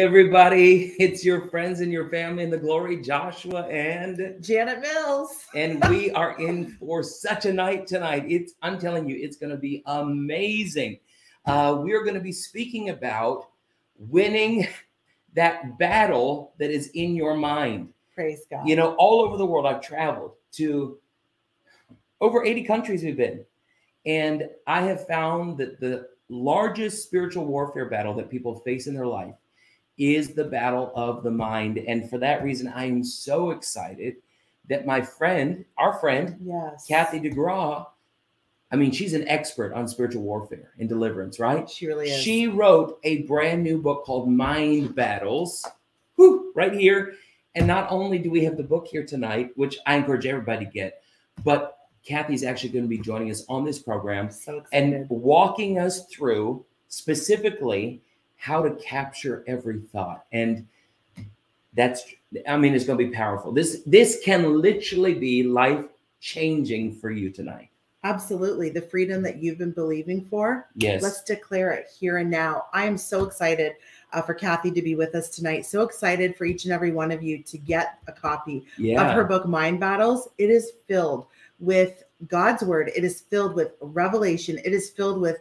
everybody. It's your friends and your family in the glory, Joshua and Janet Mills. and we are in for such a night tonight. It's I'm telling you, it's going to be amazing. Uh, we're going to be speaking about winning that battle that is in your mind. Praise God. You know, all over the world, I've traveled to over 80 countries we've been. And I have found that the largest spiritual warfare battle that people face in their life is the battle of the mind. And for that reason, I am so excited that my friend, our friend, yes. Kathy DeGraw, I mean, she's an expert on spiritual warfare and deliverance, right? She really is. She wrote a brand new book called Mind Battles, whew, right here. And not only do we have the book here tonight, which I encourage everybody to get, but Kathy's actually going to be joining us on this program so and walking us through specifically how to capture every thought. And that's, I mean, it's going to be powerful. This this can literally be life changing for you tonight. Absolutely. The freedom that you've been believing for. Yes. Let's declare it here and now. I am so excited uh, for Kathy to be with us tonight. So excited for each and every one of you to get a copy yeah. of her book, Mind Battles. It is filled with God's word. It is filled with revelation. It is filled with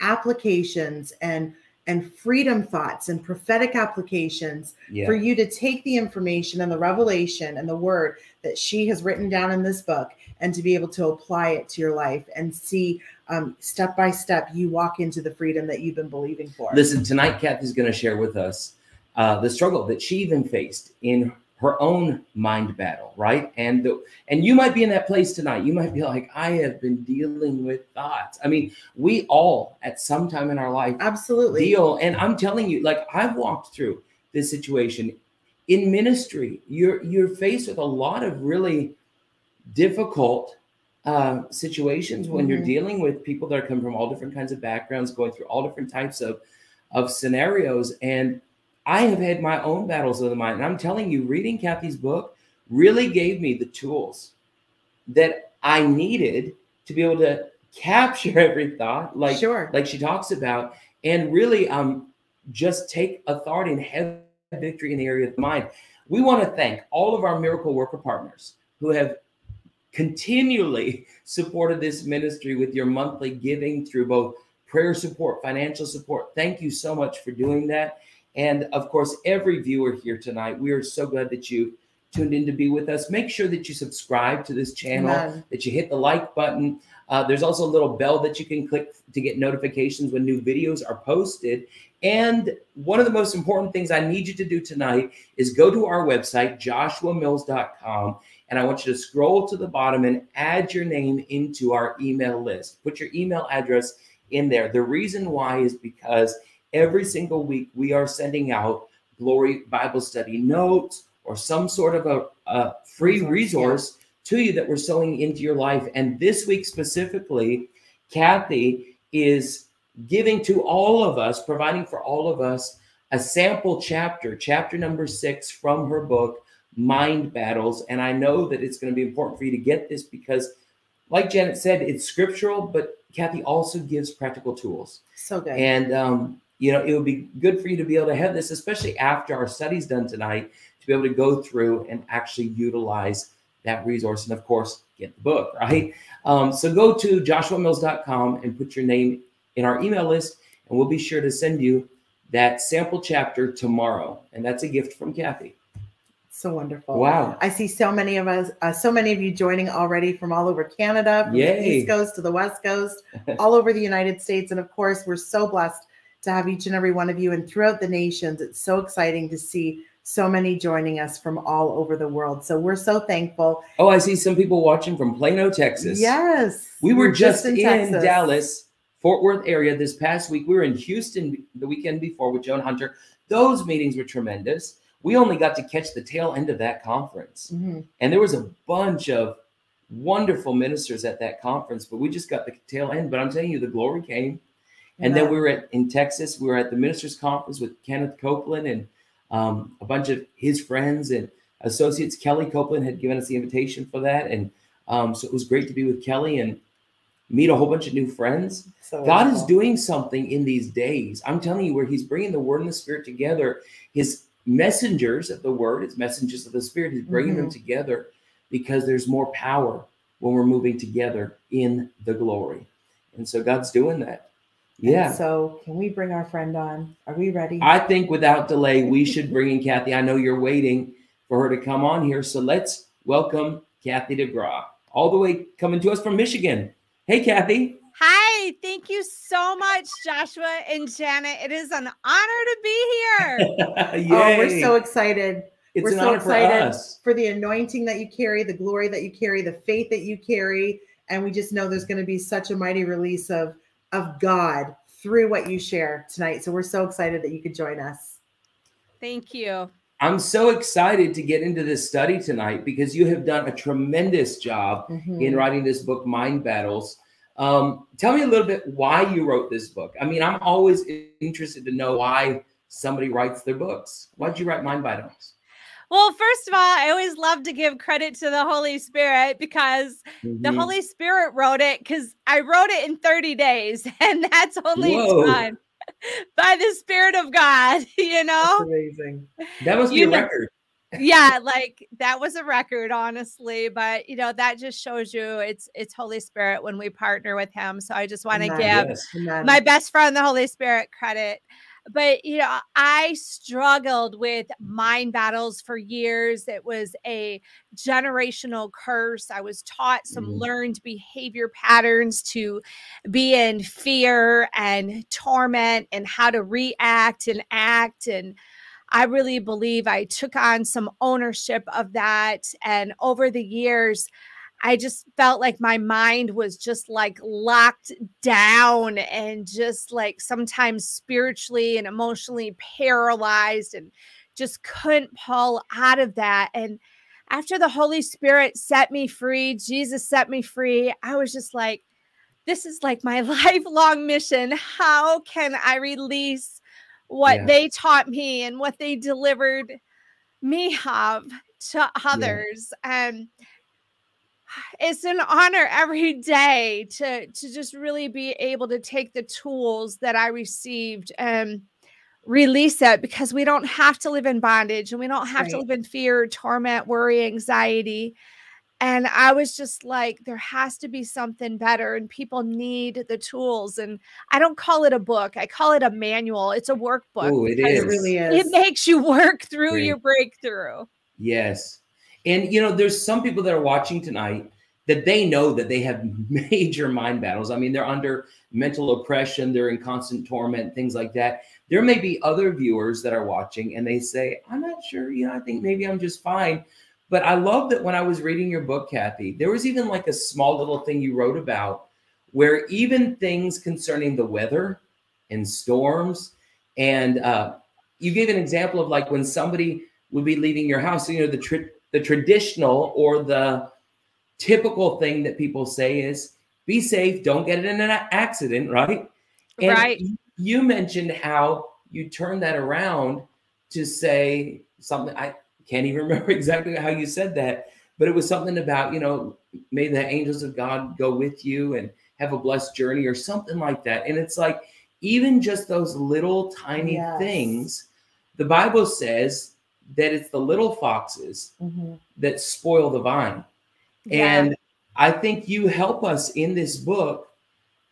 applications and and freedom thoughts and prophetic applications yeah. for you to take the information and the revelation and the word that she has written down in this book and to be able to apply it to your life and see um, step by step you walk into the freedom that you've been believing for. Listen, tonight Kathy's going to share with us uh, the struggle that she even faced in her own mind battle, right? And the, and you might be in that place tonight. You might be like, I have been dealing with thoughts. I mean, we all at some time in our life absolutely deal. And I'm telling you, like I've walked through this situation in ministry. You're you're faced with a lot of really difficult uh, situations when Mm-hmm. you're dealing with people that are coming from all different kinds of backgrounds, going through all different types of of scenarios. And I have had my own battles of the mind. And I'm telling you, reading Kathy's book really gave me the tools that I needed to be able to capture every thought, like sure. like she talks about, and really um just take authority and have victory in the area of the mind. We want to thank all of our miracle worker partners who have continually supported this ministry with your monthly giving through both prayer support, financial support. Thank you so much for doing that. And of course, every viewer here tonight, we are so glad that you tuned in to be with us. Make sure that you subscribe to this channel, Amen. that you hit the like button. Uh, there's also a little bell that you can click to get notifications when new videos are posted. And one of the most important things I need you to do tonight is go to our website, joshuamills.com, and I want you to scroll to the bottom and add your name into our email list. Put your email address in there. The reason why is because every single week we are sending out Glory Bible Study notes or some sort of a, a free Resource, to you that we're sowing into your life. And this week specifically, Kathy is giving to all of us, providing for all of us a sample chapter, chapter number six from her book, Mind Battles. And I know that it's going to be important for you to get this because, like Janet said, it's scriptural, but Kathy also gives practical tools. So good. And um, you know, it would be good for you to be able to have this, especially after our study's done tonight, to be able to go through and actually utilize that resource, and of course, get the book, right? Um, so go to joshuamills.com and put your name in our email list, and we'll be sure to send you that sample chapter tomorrow. And that's a gift from Kathy. so wonderful. Wow. I see so many of us, uh, so many of you joining already from all over Canada, from the East Coast to the West Coast, all over the United States. And of course, we're so blessed to have each and every one of you and throughout the nations. It's so exciting to see so many joining us from all over the world. So we're so thankful. Oh, I see some people watching from Plano, Texas. Yes. We were We're just, in, Texas. Dallas, Fort Worth area this past week. We were in Houston the weekend before with Joan Hunter. Those meetings were tremendous. We only got to catch the tail end of that conference. Mhm. And there was a bunch of wonderful ministers at that conference, but we just got the tail end. But I'm telling you, the glory came. And then we were at, in Texas. We were at the ministers' conference with Kenneth Copeland and um, a bunch of his friends and associates. Kelly Copeland had given us the invitation for that, and um, so it was great to be with Kelly. And meet a whole bunch of new friends. So God is doing something in these days. I'm telling you, where He's bringing the Word and the Spirit together. His messengers of the Word, His messengers of the Spirit, He's bringing them together because there's more power when we're moving together in the glory. And so God's doing that. And Yeah. So can we bring our friend on? Are we ready? I think without delay, we should bring in Kathy. I know you're waiting for her to come on here. So let's welcome Kathy DeGraw, all the way coming to us from Michigan. Hey, Kathy. Hi, thank you so much, Joshua and Janet. It is an honor to be here. oh, we're so excited it's we're an so honor for excited. us. for the anointing that you carry, the glory that you carry, the faith that you carry, and we just know there's going to be such a mighty release of of God through what you share tonight. So we're so excited that you could join us. Thank you. I'm so excited to get into this study tonight because you have done a tremendous job Mhm. in writing this book, Mind Battles. Um, tell me a little bit why you wrote this book. I mean, I'm always interested to know why somebody writes their books. Why'd you write Mind Battles? Well, first of all, I always love to give credit to the Holy Spirit because the Mhm. Holy Spirit wrote it because I wrote it in 30 days, and that's only Whoa. done by the Spirit of God, you know? That's amazing. that must be you a know- record. yeah like that was a record honestly but you know that just shows you it's it's holy spirit when we partner with him so i just want to give Yes. My best friend the holy spirit credit but you know i struggled with mind battles for years it was a generational curse i was taught some Mhm. learned behavior patterns to be in fear and torment and how to react and act and I really believe I took on some ownership of that. And over the years, I just felt like my mind was just like locked down and just like sometimes spiritually and emotionally paralyzed and just couldn't pull out of that. And after the Holy Spirit set me free, Jesus set me free, I was just like, this is like my lifelong mission. How can I release what Yeah. they taught me and what they delivered me of to others? And it's an honor every day to to just really be able to take the tools that I received and release it because we don't have to live in bondage and we don't have to live in fear, torment, worry, anxiety. And I was just like, there has to be something better, and people need the tools. And I don't call it a book, I call it a manual. It's a workbook. Oh, it it really is. It makes you work through Great. your breakthrough. Yes. And you know, there's some people that are watching tonight that they know that they have major mind battles. I mean, they're under mental oppression, they're in constant torment, things like that. There may be other viewers that are watching and they say, I'm not sure, you know, I think maybe I'm just fine. But I love that when I was reading your book, Kathy, there was even like a small little thing you wrote about where even things concerning the weather and storms, and uh, you gave an example of like when somebody would be leaving your house, you know, the tra- the traditional or the typical thing that people say is be safe, don't get in an accident, right? And Right. You mentioned how you turned that around to say something. I can't even remember exactly how you said that, but it was something about, you know, may the angels of God go with you and have a blessed journey or something like that. And it's like, even just those little tiny Yes. things, the Bible says that it's the little foxes Mhm. that spoil the vine. And I think you help us in this book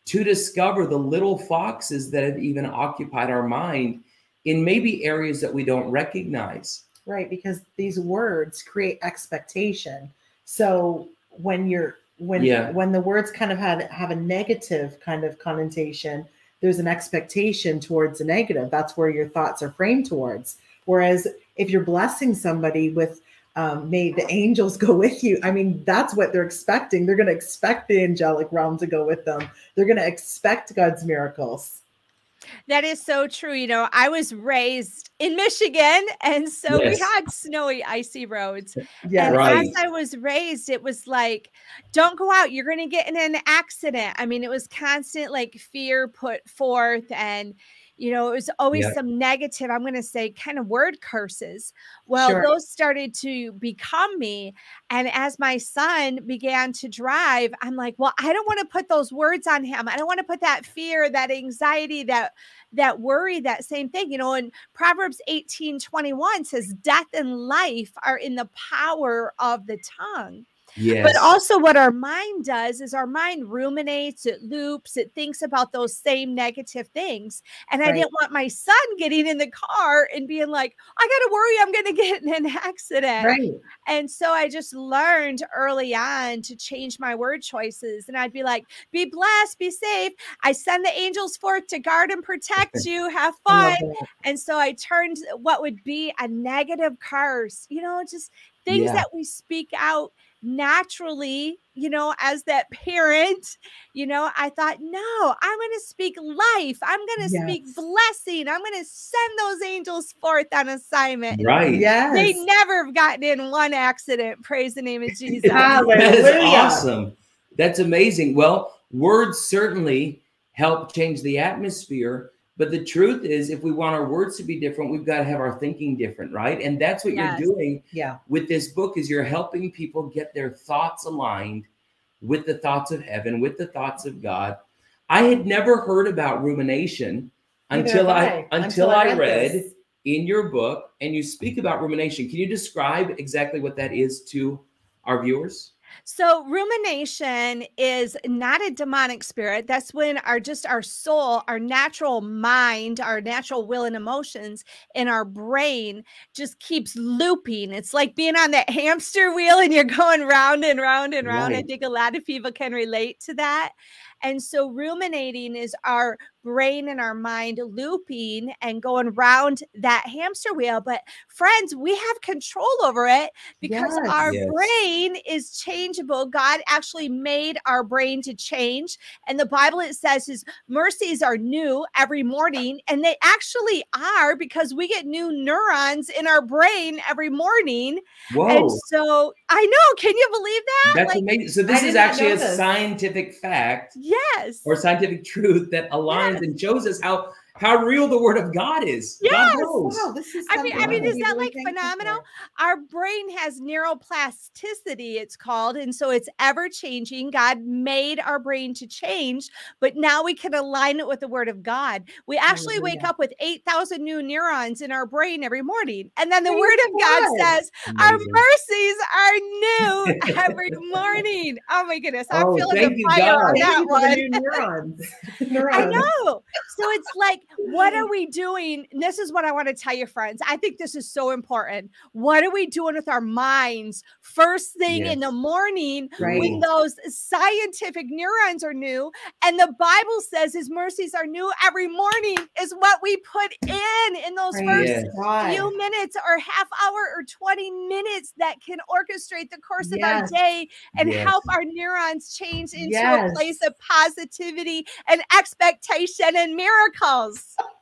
to discover the little foxes that have even occupied our mind in maybe areas that we don't recognize. Right, because these words create expectation. So when you're when Yeah. when the words kind of had have a negative kind of connotation, there's an expectation towards the negative. That's where your thoughts are framed towards. Whereas if you're blessing somebody with um, may the angels go with you. I mean, that's what they're expecting. They're going to expect the angelic realm to go with them. They're going to expect God's miracles. That is so true. You know, I was raised in Michigan. And so Yes. we had snowy, icy roads. Yeah. And Right. as I was raised, it was like, don't go out. You're going to get in an accident. I mean, it was constant like fear put forth. And, you know, it was always Yep. some negative, I'm going to say kind of word curses. Well, Sure. those started to become me. And as my son began to drive, I'm like, well, I don't want to put those words on him. I don't want to put that fear, that anxiety, that that worry, that same thing. You know, and Proverbs 18 21 says, Death and life are in the power of the tongue. Yes. But also, what our mind does is our mind ruminates, it loops, it thinks about those same negative things. And I didn't want my son getting in the car and being like, I got to worry I'm going to get in an accident. Right. And so I just learned early on to change my word choices. And I'd be like, be blessed, be safe. I send the angels forth to guard and protect you. Have fun. And so I turned what would be a negative curse, you know, just things Yeah. that we speak out naturally, you know, as that parent, you know, I thought, no, I'm going to speak life. I'm going to speak blessing. I'm going to send those angels forth on assignment. right. Yes. They never have gotten in one accident. Praise the name of Jesus. That is awesome. That's amazing. Well, words certainly help change the atmosphere. But the truth is, if we want our words to be different, we've got to have our thinking different, right? And that's what Yes. you're doing Yeah. with this book is you're helping people get their thoughts aligned with the thoughts of heaven, with the thoughts of God. I had never heard about rumination until I, until I read this. in your book and you speak about rumination. Can you describe exactly what that is to our viewers? So rumination is not a demonic spirit. That's when our just our soul, our natural mind, our natural will and emotions in our brain just keeps looping. It's like being on that hamster wheel and you're going round and round and round. I think a lot of people can relate to that. And so ruminating is our brain and our mind looping and going round that hamster wheel. But friends, we have control over it because Yes. our Yes. brain is changeable. God actually made our brain to change. And the Bible it says his mercies are new every morning. And they actually are because we get new neurons in our brain every morning. Whoa, And so I know, can you believe that? that's like, amazing. So this did is actually a this. scientific fact yes. or scientific truth that aligns and shows us how how real the word of God is. Yes. God knows. Wow, this is I mean- I mean, is that, really like, phenomenal? our brain has neuroplasticity it's called and so it's ever changing god made our brain to change but now we can align it with the word of god we actually wake up with 8000 new neurons in our brain every morning and then the Praise word of god God. says our mercies are new every morning oh my goodness i'm Oh, feeling thank the you, fire on God. Thank that you one new neurons. I know. So it's like, what are we doing? And this is what I want to tell you, friends. I think this is so important. What are we doing with our minds first thing in the morning Right. when those scientific neurons are new? And the Bible says his mercies are new every morning, is what we put in in those Praise first Yes. God. few minutes or half hour or 20 minutes that can orchestrate the course of our day and Yes. help our neurons change into Yes. a place of positivity and expectation and miracles.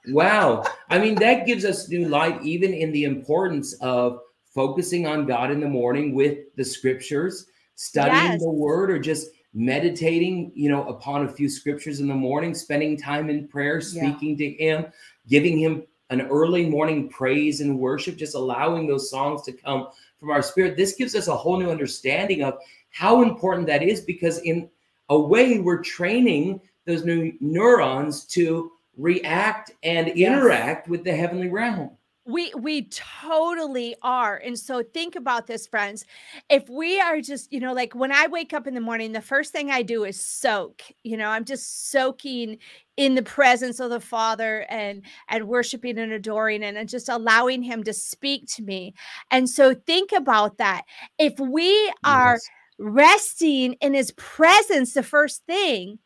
Wow. I mean, that gives us new light, even in the importance of focusing on God in the morning with the scriptures, studying Yes. the word, or just meditating, you know, upon a few scriptures in the morning, spending time in prayer, Yeah. speaking to Him, giving Him an early morning praise and worship, just allowing those songs to come from our spirit. This gives us a whole new understanding of how important that is because, in a way, we're training those new neurons to react and Yes. interact with the heavenly realm. We we totally are. And so think about this friends. If we are just, you know, like when I wake up in the morning, the first thing I do is soak. You know, I'm just soaking in the presence of the Father and and worshiping and adoring and, and just allowing him to speak to me. And so think about that. If we are Yes. resting in his presence the first thing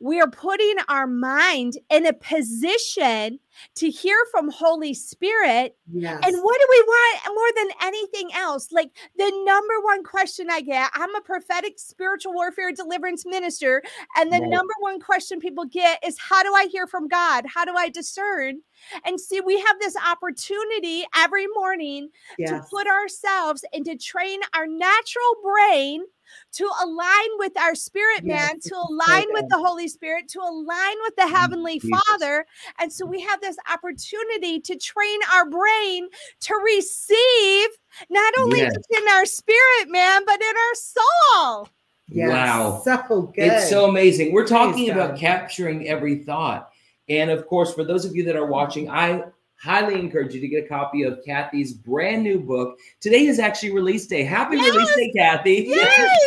we are putting our mind in a position to hear from Holy Spirit. Yes. And what do we want more than anything else? Like the number one question I get I'm a prophetic spiritual warfare deliverance minister. And the Right. number one question people get is how do I hear from God? How do I discern? And see, we have this opportunity every morning to put ourselves and to train our natural brain to align with our spirit man, to align with the Holy Spirit, to align with the Heavenly Father. And so we have this opportunity to train our brain to receive not only Yes. in our spirit man, but in our soul. Yes. Wow. So good. It's so amazing. We're talking about capturing every thought. And of course, for those of you that are watching, I highly encourage you to get a copy of Kathy's brand new book. Today is actually release day. Happy release day, Kathy. Yay,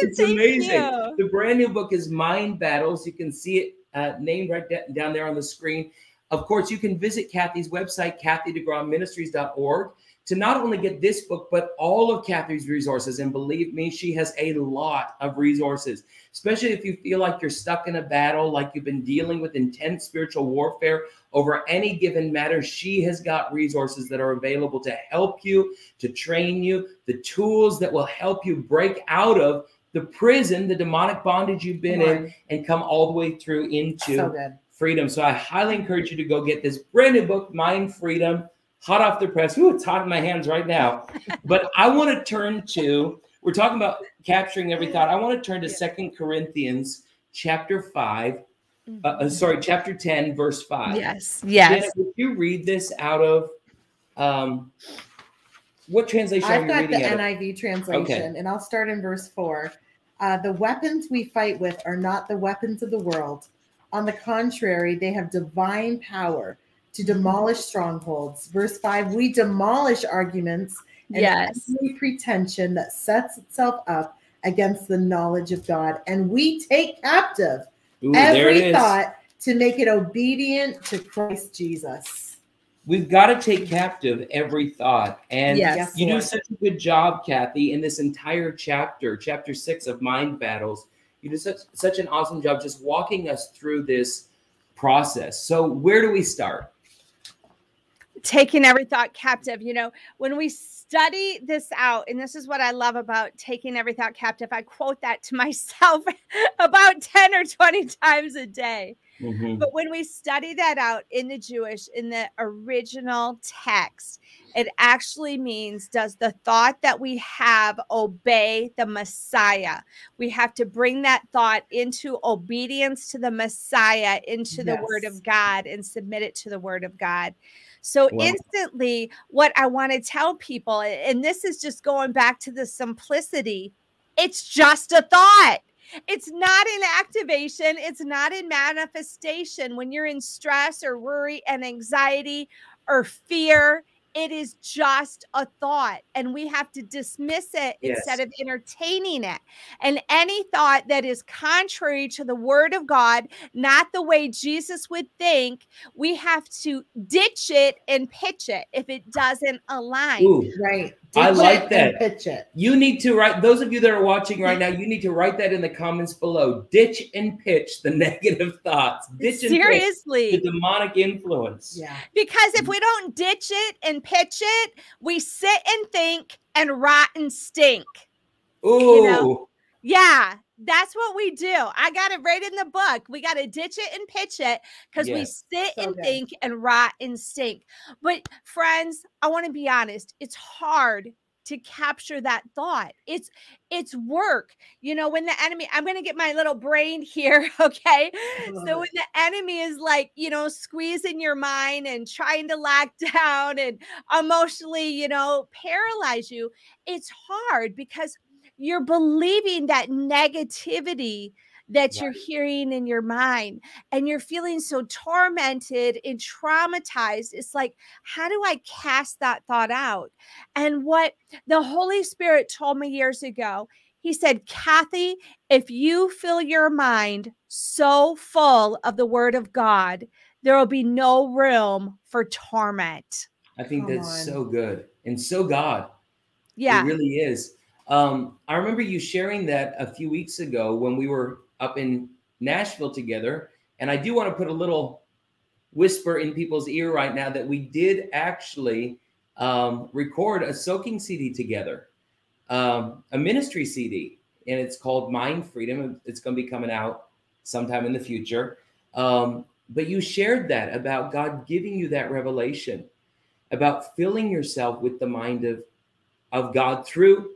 it's amazing. you. The brand new book is Mind Battles. You can see it uh, named right down there on the screen. Of course, you can visit Kathy's website, kathydegrawministries.org, to not only get this book, but all of Kathy's resources. And believe me, she has a lot of resources, especially if you feel like you're stuck in a battle, like you've been dealing with intense spiritual warfare over any given matter. She has got resources that are available to help you, to train you, the tools that will help you break out of the prison, the demonic bondage you've been in, and come all the way through into So freedom. So I highly encourage you to go get this brand new book, Mind Freedom, hot off the press. Ooh, it's hot in my hands right now. but I want to turn to, we're talking about capturing every thought. I want to turn to Second Corinthians chapter 5, uh, uh, sorry, chapter 10, verse 5. Yes, yes. would you read this out of, um, what translation I've are got the out of? NIV translation, and I'll start in verse four. Uh, the weapons we fight with are not the weapons of the world. On the contrary, they have divine power to demolish strongholds. Verse five: We demolish arguments and Yes. every pretension that sets itself up against the knowledge of God, and we take captive Ooh, every thought to make it obedient to Christ Jesus. We've got to take captive every thought. And Yes. You do such a good job, Kathy, in this entire chapter, chapter six of Mind Battles. You do such, such an awesome job just walking us through this process. So, where do we start? Taking every thought captive. You know, when we study this out, and this is what I love about taking every thought captive, I quote that to myself about 10 or 20 times a day. Mhm. But when we study that out in the Jewish, in the original text, it actually means does the thought that we have obey the Messiah? We have to bring that thought into obedience to the Messiah, into the Word of God, and submit it to the Word of God. So, Wow. instantly, what I want to tell people, and this is just going back to the simplicity, it's just a thought. It's not in activation, it's not in manifestation. When you're in stress or worry and anxiety or fear, it is just a thought, and we have to dismiss it Yes. instead of entertaining it. And any thought that is contrary to the word of God, not the way Jesus would think, we have to ditch it and pitch it if it doesn't align. Ooh, Right. I like that. Pitch it. you need to write, those of you that are watching right now, you need to write that in the comments below. Ditch and pitch the negative thoughts. Ditch and pitch Seriously. the demonic influence. Yeah. Because if we don't ditch it and pitch it, we sit and think and rot and stink. Ooh. know, Yeah, that's what we do. I got it right in the book. We got to ditch it and pitch it because we sit So and good. think and rot and stink. But friends, I want to be honest. It's hard to capture that thought. It's it's work. You know, when the enemy, I'm going to get my little brain here, okay? So when the enemy is like, you know, squeezing your mind and trying to lock down and emotionally, you know, paralyze you, it's hard because you're believing that negativity that you're hearing in your mind and you're feeling so tormented and traumatized. It's like, how do I cast that thought out? And what the Holy Spirit told me years ago, he said, Kathy, if you fill your mind so full of the word of God, there will be no room for torment. I think Come that's on. so good and so God. Yeah. It really is. Um, I remember you sharing that a few weeks ago when we were up in Nashville together. And I do want to put a little whisper in people's ear right now that we did actually um, record a soaking CD together, um, a ministry CD, and it's called Mind Freedom. It's going to be coming out sometime in the future. Um, but you shared that about God giving you that revelation about filling yourself with the mind of, of God through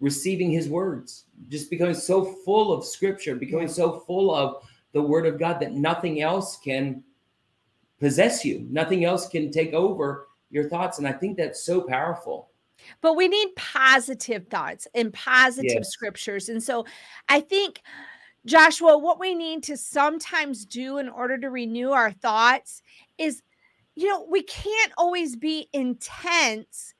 receiving his words, just becoming so full of scripture, becoming so full of the word of God that nothing else can possess you, nothing else can take over your thoughts. And I think that's so powerful. But we need positive thoughts and positive yes. scriptures. And so I think, Joshua, what we need to sometimes do in order to renew our thoughts is, you know, we can't always be intense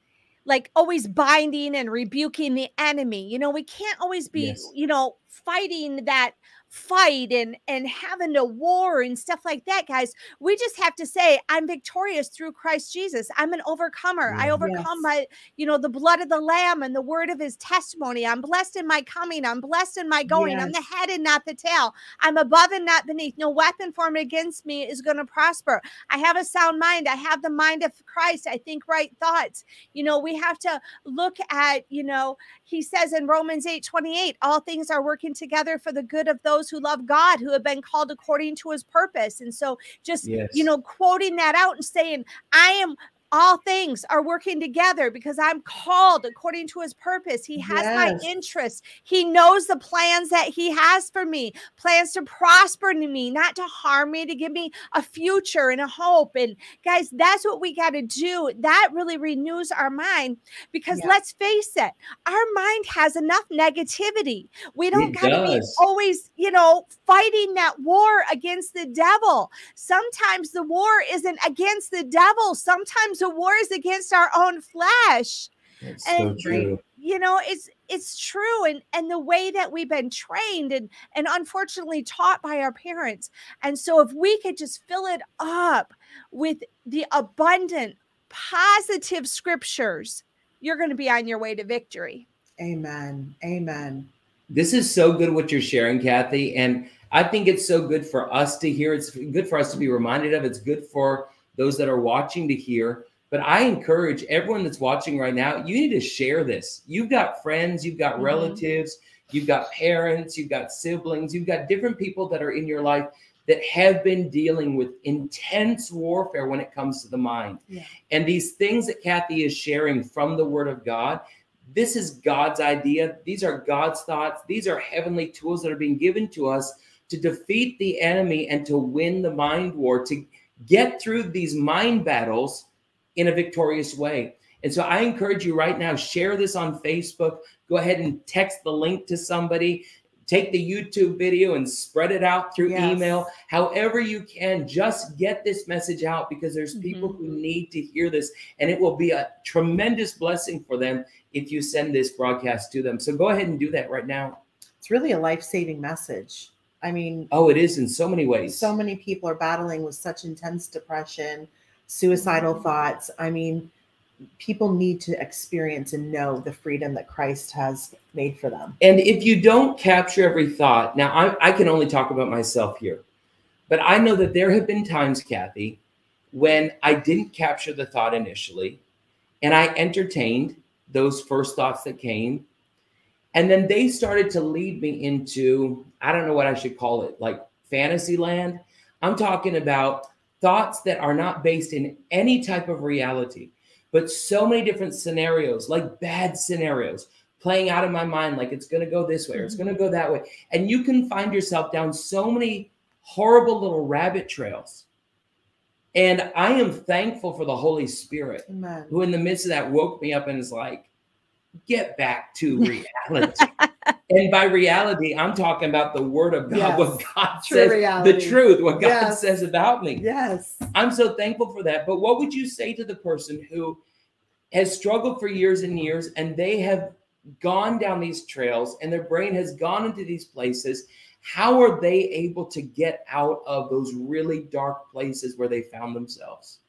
like always binding and rebuking the enemy. You know, we can't always be, yes. you know, fighting that fight and and having to war and stuff like that guys. We just have to say i'm victorious through christ jesus. I'm an overcomer. I mm, overcome yes. by you know the blood of the lamb and the word of his testimony. I'm blessed in my coming. I'm blessed in my going. Yes. i'm the head and not the tail. I'm above and not beneath. No weapon formed against me is going to prosper. I have a sound mind. I have the mind of christ. I think right thoughts. You know we have to look at you know he says in romans 8 28 all things are working together for the good of those those who love God, who have been called according to his purpose. And so just, yes. you know, quoting that out and saying, I am all things are working together because I'm called according to his purpose. He has yes. my interest. He knows the plans that he has for me, plans to prosper me, not to harm me, to give me a future and a hope. And guys, that's what we got to do. That really renews our mind because yes. let's face it, our mind has enough negativity. We don't got to be always, you know, fighting that war against the devil. Sometimes the war isn't against the devil. Sometimes to wars against our own flesh. That's and so true. you know, it's it's true. And and the way that we've been trained and and unfortunately taught by our parents. And so if we could just fill it up with the abundant positive scriptures, you're going to be on your way to victory. Amen. Amen. This is so good what you're sharing, Kathy. And I think it's so good for us to hear. It's good for us to be reminded of. It's good for those that are watching to hear. But I encourage everyone that's watching right now, you need to share this. You've got friends, you've got mm-hmm. relatives, you've got parents, you've got siblings, you've got different people that are in your life that have been dealing with intense warfare when it comes to the mind. Yeah. And these things that Kathy is sharing from the Word of God, this is God's idea. These are God's thoughts. These are heavenly tools that are being given to us to defeat the enemy and to win the mind war, to get through these mind battles in a victorious way. And so I encourage you right now, share this on Facebook. Go ahead and text the link to somebody. Take the YouTube video and spread it out through yes. email. However, you can, just get this message out because there's mm-hmm. people who need to hear this. And it will be a tremendous blessing for them if you send this broadcast to them. So go ahead and do that right now. It's really a life saving message. I mean, oh, it is in so many ways. So many people are battling with such intense depression suicidal thoughts. I mean, people need to experience and know the freedom that Christ has made for them. And if you don't capture every thought, now I, I, can only talk about myself here, but I know that there have been times, Kathy, when I didn't capture the thought initially and I entertained those first thoughts that came. And then they started to lead me into, I don't know what I should call it, like fantasy land. I'm talking about thoughts that are not based in any type of reality, but so many different scenarios, like bad scenarios, playing out in my mind, like it's going to go this way or it's mm-hmm. going to go that way. And you can find yourself down so many horrible little rabbit trails. And I am thankful for the Holy Spirit Amen. who, in the midst of that, woke me up and is like, get back to reality. And by reality, I'm talking about the word of God, yes. what God True says, reality. the truth, what God yes. says about me. Yes. I'm so thankful for that. But what would you say to the person who has struggled for years and years and they have gone down these trails and their brain has gone into these places? How are they able to get out of those really dark places where they found themselves?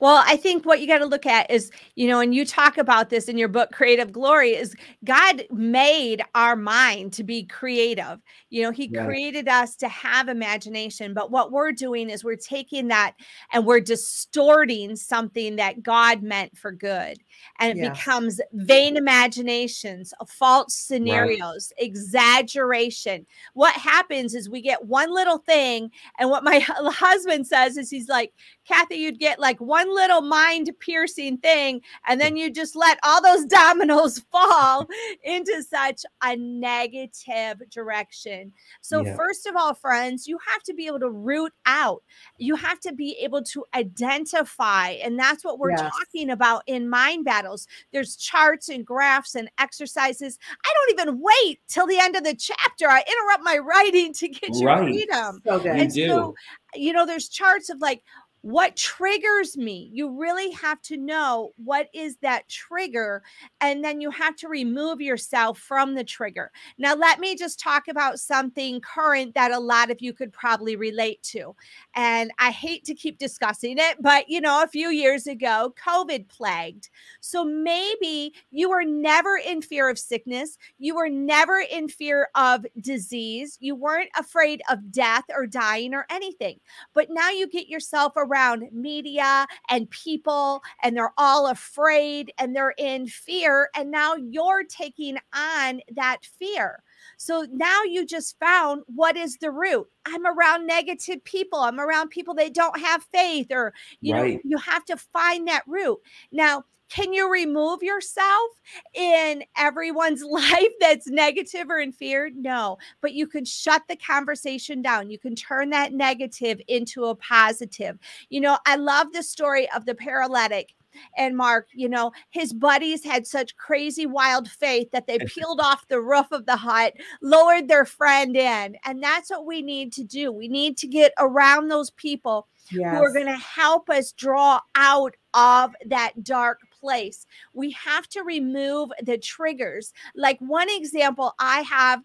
Well, I think what you got to look at is, you know, and you talk about this in your book, Creative Glory, is God made our mind to be creative. You know, He yeah. created us to have imagination. But what we're doing is we're taking that and we're distorting something that God meant for good. And it becomes vain imaginations, uh, false scenarios, right. exaggeration. What happens is we get one little thing. And what my husband says is he's like, Kathy, you'd get like one little mind piercing thing, and then you just let all those dominoes fall into such a negative direction. So, yeah. first of all, friends, you have to be able to root out, you have to be able to identify. And that's what we're yes. talking about in mind battles. There's charts and graphs and exercises. I don't even wait till the end of the chapter. I interrupt my writing to get you right. read them. So good. And you so, you know, there's charts of like, what triggers me? You really have to know what is that trigger and then you have to remove yourself from the trigger. Now let me just talk about something current that a lot of you could probably relate to and i hate to keep discussing it but you know a few years ago covid plagued. So maybe you were never in fear of sickness you were never in fear of disease you weren't afraid of death or dying or anything but now you get yourself a around media and people, and they're all afraid and they're in fear. And now you're taking on that fear. So now you just found what is the root. I'm around negative people. I'm around people that don't have faith, or you right. know, you have to find that root. Now, can you remove yourself in everyone's life that's negative or in fear? No, but you can shut the conversation down. You can turn that negative into a positive. You know, I love the story of the paralytic and Mark, you know, his buddies had such crazy wild faith that they peeled off the roof of the hut, lowered their friend in. And that's what we need to do. We need to get around those people yes. who are going to help us draw out of that dark place. We have to remove the triggers. Like one example I have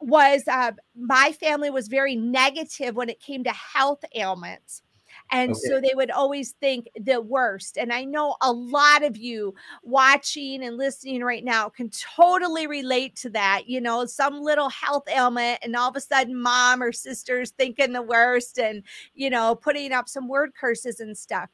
was uh, my family was very negative when it came to health ailments. And okay. so they would always think the worst. And I know a lot of you watching and listening right now can totally relate to that. You know, some little health ailment, and all of a sudden, mom or sisters thinking the worst and, you know, putting up some word curses and stuff.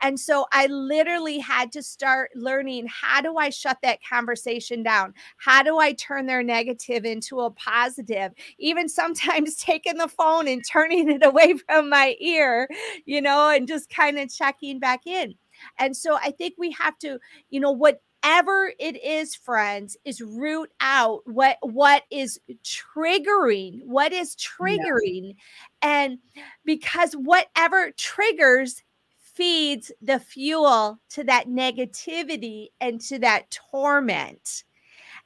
And so I literally had to start learning how do I shut that conversation down? How do I turn their negative into a positive? Even sometimes taking the phone and turning it away from my ear, you know, and just kind of checking back in. And so I think we have to, you know, whatever it is friends is root out what what is triggering what is triggering yeah. and because whatever triggers feeds the fuel to that negativity and to that torment.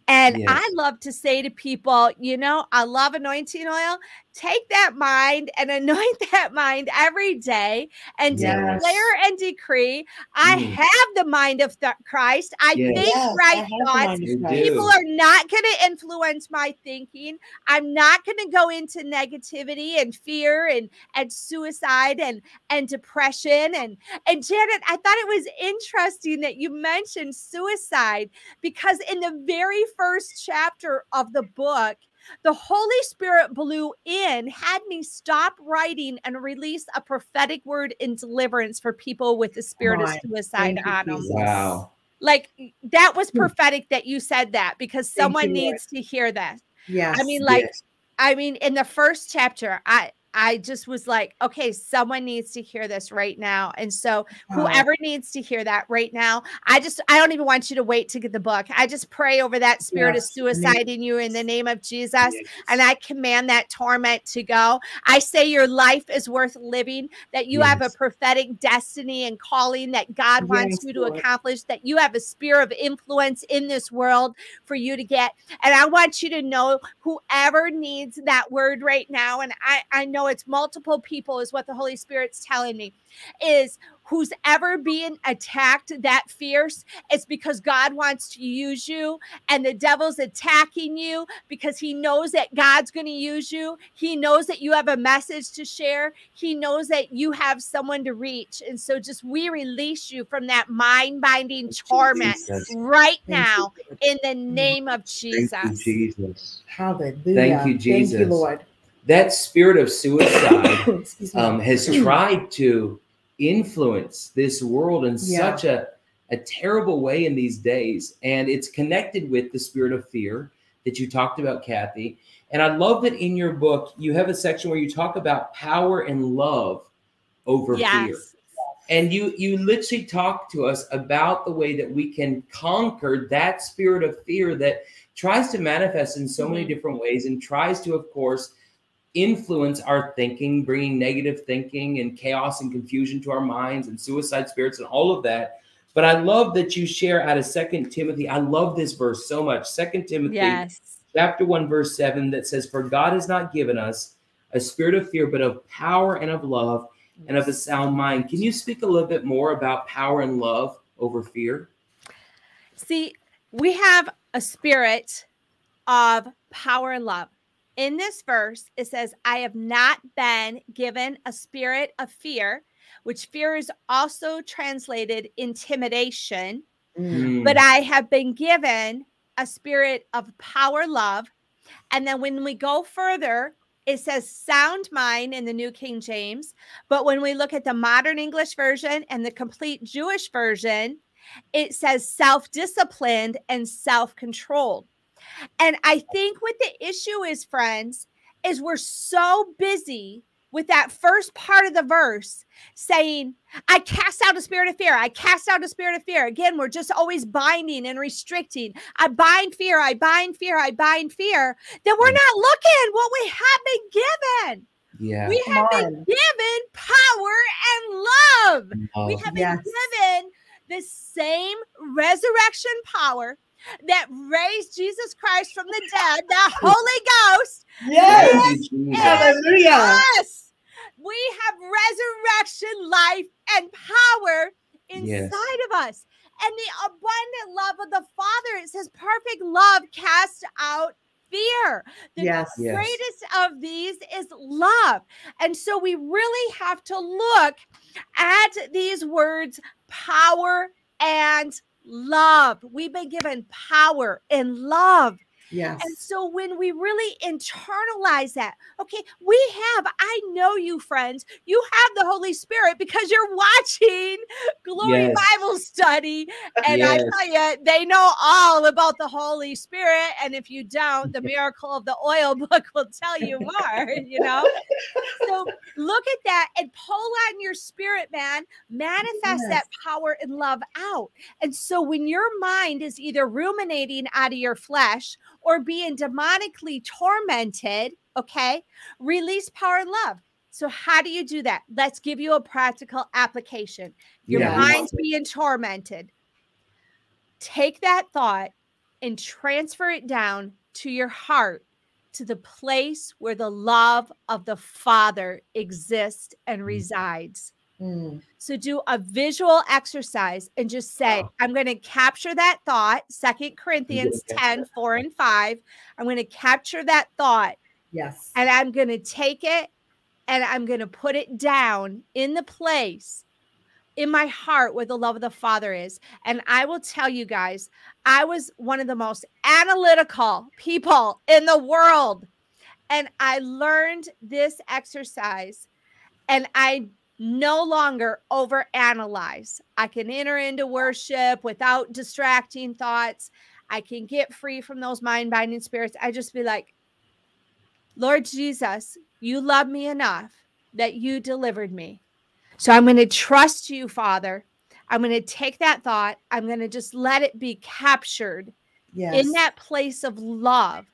And yes. I love to say to people, you know, I love anointing oil take that mind and anoint that mind every day and yes. declare and decree I mm. have the mind of th- Christ. I yes. think yes, right thoughts. People are not going to influence my thinking. I'm not going to go into negativity and fear and and suicide and and depression and and Janet, I thought it was interesting that you mentioned suicide because in the very first chapter of the book the Holy Spirit blew in, had me stop writing and release a prophetic word in deliverance for people with the spirit of suicide on them. Wow. Like that was hmm. prophetic that you said that because someone needs to hear that. Yeah. I mean, like, yes. I mean, in the first chapter, I I just was like, okay, someone needs to hear this right now. And so, uh-huh. whoever needs to hear that right now, I just, I don't even want you to wait to get the book. I just pray over that spirit yes. of suicide in you in the name of Jesus. Yes. And I command that torment to go. I say your life is worth living, that you yes. have a prophetic destiny and calling that God wants you to Lord. accomplish, that you have a sphere of influence in this world for you to get. And I want you to know whoever needs that word right now, and I, I know know it's multiple people, is what the Holy Spirit's telling me, is who's ever being attacked that fierce, it's because God wants to use you and the devil's attacking you because he knows that God's going to use you. He knows that you have a message to share. He knows that you have someone to reach. And so just we release you from that mind binding torment Jesus. right Thank now in the name of Jesus. Thank you, Jesus. Hallelujah. Thank you, Thank Jesus. you, Lord. That spirit of suicide um, has tried to influence this world in Yeah. such a, a terrible way in these days. And it's connected with the spirit of fear that you talked about, Kathy. And I love that in your book, you have a section where you talk about power and love over fear. And you you literally talk to us about the way that we can conquer that spirit of fear that tries to manifest in so many Mhm. different ways and tries to, of course, influence our thinking, bringing negative thinking and chaos and confusion to our minds and suicide spirits and all of that. But I love that you share out of Second Timothy. I love this verse so much. Second Timothy Yes. chapter 1 verse 7 that says for god has not given us a spirit of fear but of power and of love and of a sound mind can you speak a little bit more about power and love over fear See, we have a spirit of power and love. In this verse, it says, I have not been given a spirit of fear, which fear is also translated intimidation, Mm. but I have been given a spirit of power, love. And then when we go further, it says sound mind in the New King James. But when we look at the modern English version and the complete Jewish version, it says self disciplined and self controlled. And I think what the issue is, friends, is we're so busy with that first part of the verse saying, I cast out a spirit of fear. I cast out a spirit of fear. Again, we're just always binding and restricting. I bind fear. I bind fear. I bind fear. That we're not looking what we have been given. yeah We Come have been on. given power and love. We love. have been Yes. given the same resurrection power that raised Jesus Christ from the dead, the Holy Ghost. Yes. Thank you, Jesus. Hallelujah. Yes. We have resurrection life and power inside Yes. of us. And the abundant love of the Father, it says, perfect love casts out fear. The Yes. Yes. greatest of these is love. And so we really have to look at these words power and love. We've been given power and love. Yes. And so when we really internalize that, okay, we have, I know you, friends, you have the Holy Spirit because you're watching Glory Yes. Bible Study. And I Yes. tell you, they know all about the Holy Spirit. And if you don't, the miracle of the oil book will tell you more, you know? So look at that and pull on your spirit, man. Manifest that power and love out. And so when your mind is either ruminating out of your flesh or being demonically tormented, okay, release power and love. So how do you do that? Let's give you a practical application. Your Yeah. mind's being tormented. Take that thought and transfer it down to your heart to the place where the love of the Father exists and mm. resides. Mm. So do a visual exercise and just say, Wow. I'm going to capture that thought. Second Corinthians Okay. 10, 4 and 5. I'm going to capture that thought Yes. and I'm going to take it and I'm going to put it down in the place in my heart where the love of the Father is. And I will tell you guys, I was one of the most analytical people in the world. And I learned this exercise and I no longer overanalyze. I can enter into worship without distracting thoughts. I can get free from those mind binding spirits. I just be like, Lord Jesus, you love me enough that you delivered me. So I'm going to trust you, Father. I'm going to take that thought. I'm going to just let it be captured Yes. in that place of love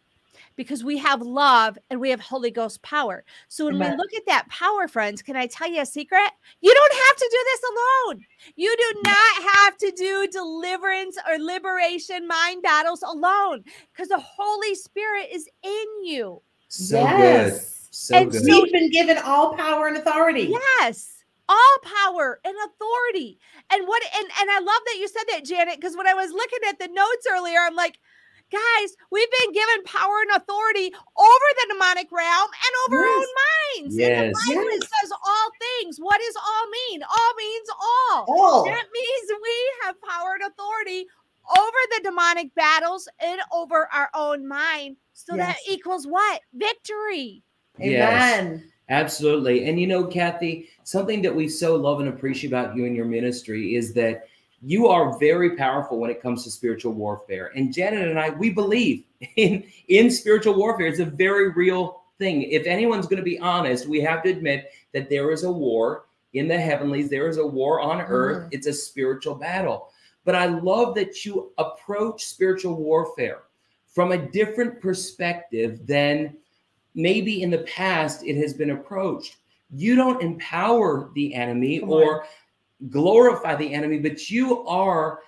because we have love and we have Holy Ghost power. So when Amen. we look at that power, friends, can I tell you a secret? You don't have to do this alone. You do not have to do deliverance or liberation mind battles alone because the Holy Spirit is in you. so good So And good. so- We've been given all power and authority. Yes. All power and authority. And what and and I love that you said that, Janet, because when I was looking at the notes earlier, I'm like, guys, we've been given power and authority over the demonic realm and over our own minds. In Yes. the Bible, it says all things. What does all mean? All means all. All. That means we have power and authority over the demonic battles and over our own mind. So that equals what? Victory. Yes. Amen. Absolutely. And you know, Kathy, something that we so love and appreciate about you and your ministry is that you are very powerful when it comes to spiritual warfare. And Janet and I, we believe in, in spiritual warfare. It's a very real thing. If anyone's going to be honest, we have to admit that there is a war in the heavenlies, there is a war on mm-hmm. earth. It's a spiritual battle. But I love that you approach spiritual warfare from a different perspective than maybe in the past it has been approached. You don't empower the enemy Come on. Or glorify the enemy, but you are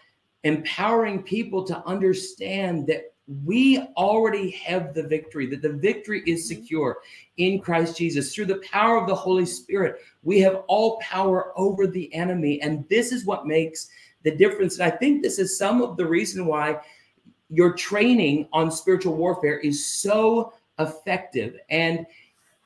empowering people to understand that we already have the victory, that the victory is mm-hmm. secure in Christ Jesus. Through the power of the Holy Spirit, we have all power over the enemy. And this is what makes the difference. And I think this is some of the reason why your training on spiritual warfare is so effective and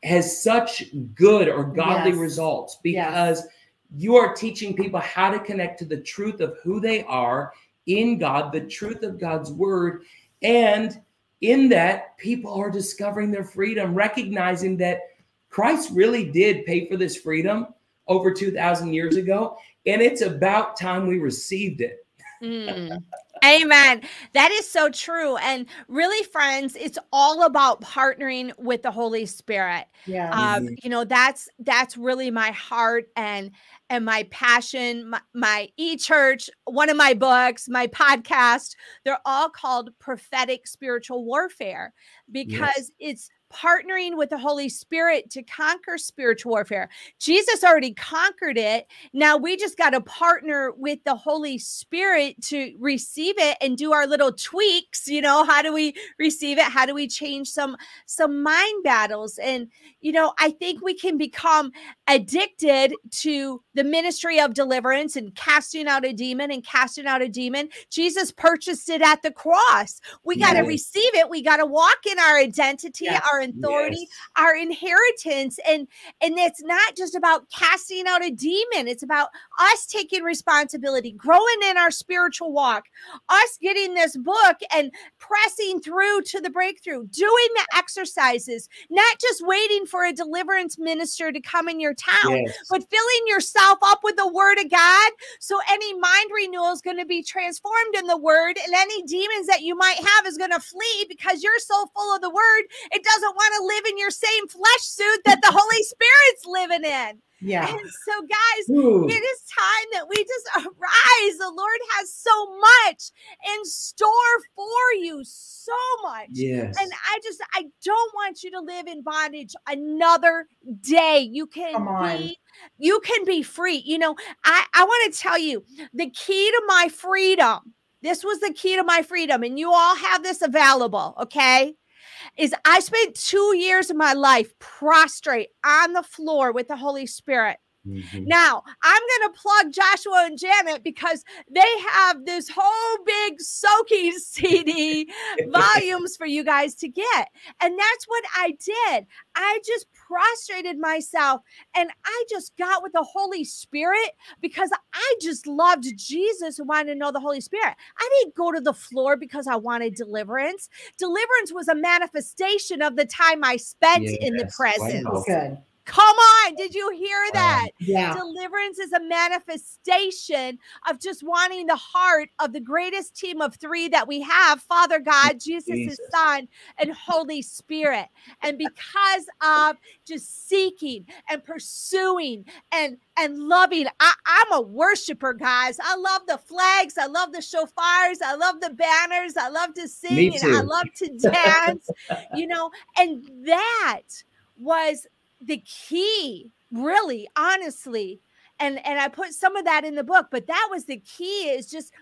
has such good or godly Yes. results Yes. You are teaching people how to connect to the truth of who they are in God, the truth of God's word. And in that, people are discovering their freedom, recognizing that Christ really did pay for this freedom over 2,000 years ago. And it's about time we received it. Mm. Amen. That is so true. And really, friends, it's all about partnering with the Holy Spirit. Yeah. Um, you know, that's that's really my heart and and my passion, my, my e-church, one of my books, my podcast, they're all called prophetic spiritual warfare because it's partnering with the Holy Spirit to conquer spiritual warfare. Jesus already conquered it. Now we just got to partner with the Holy Spirit to receive it and do our little tweaks, you know, how do we receive it? How do we change some some mind battles? And you know, I think we can become addicted to the ministry of deliverance and casting out a demon and casting out a demon. Jesus purchased it at the cross. We got to Yes. receive it. We got to walk in our identity, Yes. our authority, Yes. our inheritance and and it's not just about casting out a demon it's about us taking responsibility growing in our spiritual walk us getting this book and pressing through to the breakthrough doing the exercises not just waiting for a deliverance minister to come in your town Yes. but filling yourself up with the word of God. So any mind renewal is going to be transformed in the word, and any demons that you might have is going to flee because you're so full of the word, it doesn't want to live in your same flesh suit that the Holy Spirit's living in. yeah. And so, guys, Ooh. it is time that we just arise. The Lord has so much in store for you, so much. Yes. And I just, I don't want you to live in bondage another day. You can be, you can be free. You know, I, I want to tell you the key to my freedom. This was the key to my freedom, and you all have this available, okay? Is I spent two years of my life prostrate on the floor with the Holy Spirit. Mhm. Now, I'm going to plug Joshua and Janet because they have this whole big soaking CD volumes for you guys to get. And that's what I did. I just prostrated myself and I just got with the Holy Spirit because I just loved Jesus and wanted to know the Holy Spirit. I didn't go to the floor because I wanted deliverance. Deliverance was a manifestation of the time I spent in the presence. wow. Good. Come on, did you hear that? Yeah. Deliverance is a manifestation of just wanting the heart of the greatest team of three that we have Father God, Jesus, His Son, and Holy Spirit. And because of just seeking and pursuing and and loving, I, I'm a worshiper, guys. I love the flags, I love the shofars, I love the banners, I love to sing, and I love to dance, you know, and that was the key really honestly and and i put some of that in the book but that was the key is just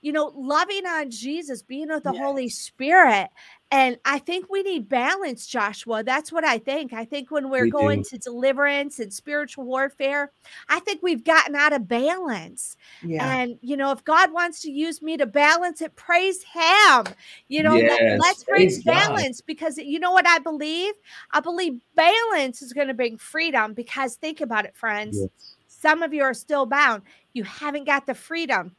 you know loving on jesus being with the holy spirit And I think we need balance, Joshua. That's what I think. I think when we're We going do. to deliverance and spiritual warfare, I think we've gotten out of balance. Yeah. And, you know, if God wants to use me to balance it, praise Him. You know, let, Yes, us bring praise God. balance because you know what I believe? I believe balance is going to bring freedom because think about it, friends. Yes. Some of you are still bound. You haven't got the freedom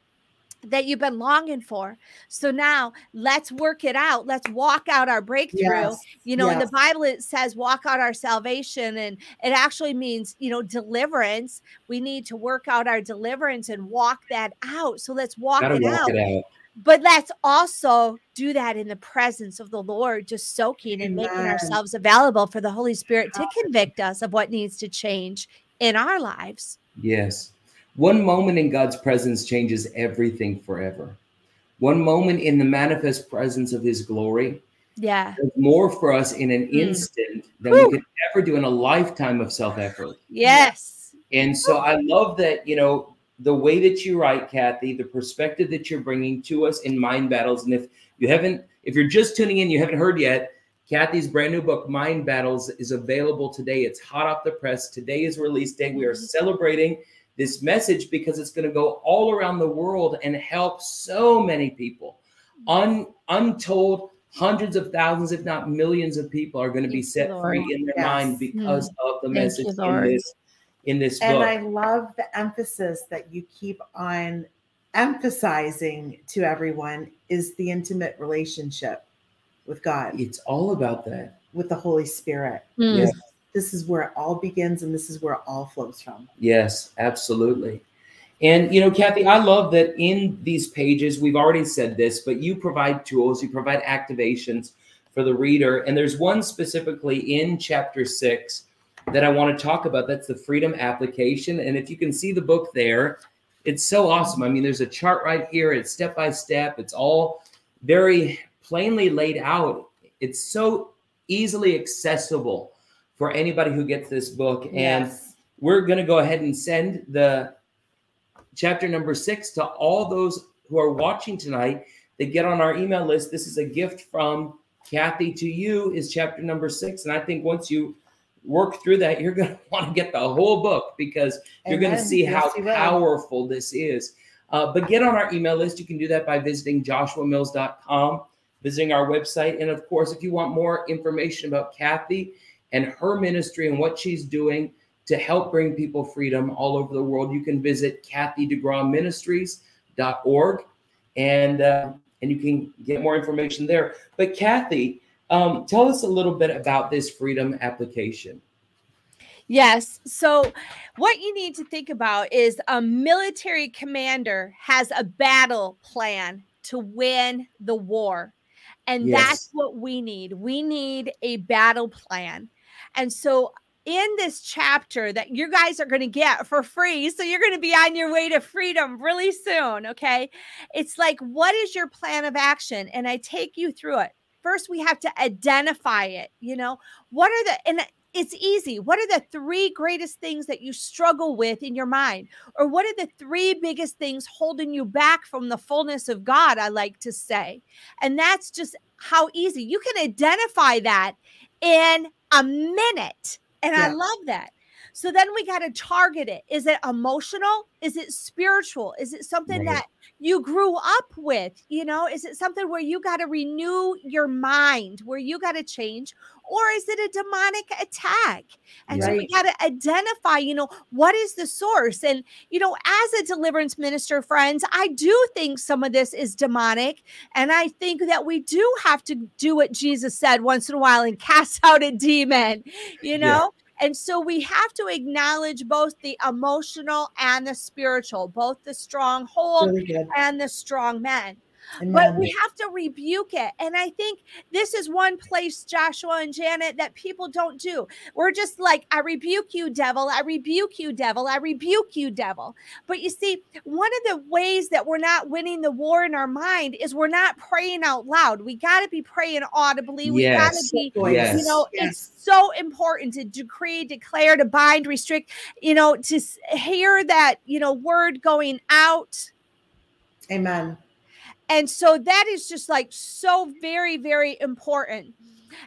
that you've been longing for. So now let's work it out. Let's walk out our breakthrough. Yes. You know, in the Bible, it says walk out our salvation, and it actually means, you know, deliverance. We need to work out our deliverance and walk that out. So let's walk it walk out. it out. But let's also do that in the presence of the Lord, just soaking and making ourselves available for the Holy Spirit to convict us of what needs to change in our lives. Yes. One moment in God's presence changes everything forever. One moment in the manifest presence of his glory Yeah. more for us in an Mm. instant than Whew. we could ever do in a lifetime of self effort. Yes. And so I love that, you know, the way that you write, Kathy, the perspective that you're bringing to us in Mind Battles. And if you haven't, if you're just tuning in, you haven't heard yet, Kathy's brand new book, Mind Battles, is available today. It's hot off the press. Today is release day. We are celebrating this message because it's going to go all around the world and help so many people. Un, untold hundreds of thousands, if not millions of people are going to be Thank set Lord. free in their Yes. mind because of the Thank message you, in this in this And book. I love the emphasis that you keep on emphasizing to everyone is the intimate relationship with God, it's all about that. with the Holy Spirit. Mm. Yeah. This is where it all begins and this is where it all flows from. Yes, absolutely. And you know, Kathy, I love that in these pages, we've already said this, but you provide tools, you provide activations for the reader. And there's one specifically in chapter six that I want to talk about. That's the freedom application. And if you can see the book there, it's so awesome. I mean, there's a chart right here, it's step by step, it's all very plainly laid out. It's so easily accessible for anybody who gets this book. And we're going to go ahead and send the chapter number six to all those who are watching tonight that get on our email list. This is a gift from Kathy to you, is chapter number six. And I think once you work through that, you're going to want to get the whole book because you're going to see Yes, how powerful this is. Uh, but get on our email list. You can do that by visiting joshuamills.com, visiting our website. And of course, if you want more information about Kathy and her ministry and what she's doing to help bring people freedom all over the world, you can visit kathydegrawministries.org and uh, and you can get more information there. But Kathy, um, tell us a little bit about this freedom application. Yes. So, what you need to think about is a military commander has a battle plan to win the war. And Yes. that's what we need. We need a battle plan. And so, in this chapter that you guys are going to get for free, so you're going to be on your way to freedom really soon. Okay. It's like, what is your plan of action? And I take you through it. First, we have to identify it. You know, what are the, and it's easy. What are the three greatest things that you struggle with in your mind? Or what are the three biggest things holding you back from the fullness of God? I like to say. And that's just how easy you can identify that in a minute. And I love that. So then we got to target it. Is it emotional? Is it spiritual? Is it something Right. that you grew up with? You know, is it something where you got to renew your mind, where you got to change? Or is it a demonic attack? And so we got to identify, you know, what is the source? And, you know, as a deliverance minister, friends, I do think some of this is demonic. And I think that we do have to do what Jesus said once in a while and cast out a demon, you know? And so we have to acknowledge both the emotional and the spiritual, both the stronghold Really and the strong man. But we have to rebuke it. And I think this is one place, Joshua and Janet, that people don't do. We're just like, I rebuke you, devil. I rebuke you, devil. I rebuke you, devil. But you see, one of the ways that we're not winning the war in our mind is we're not praying out loud. We got to be praying audibly. We got to be Yes. you know Yes. it's so important to decree declare to bind restrict you know to hear that you know word going out Amen. And so that is just like so very, very important.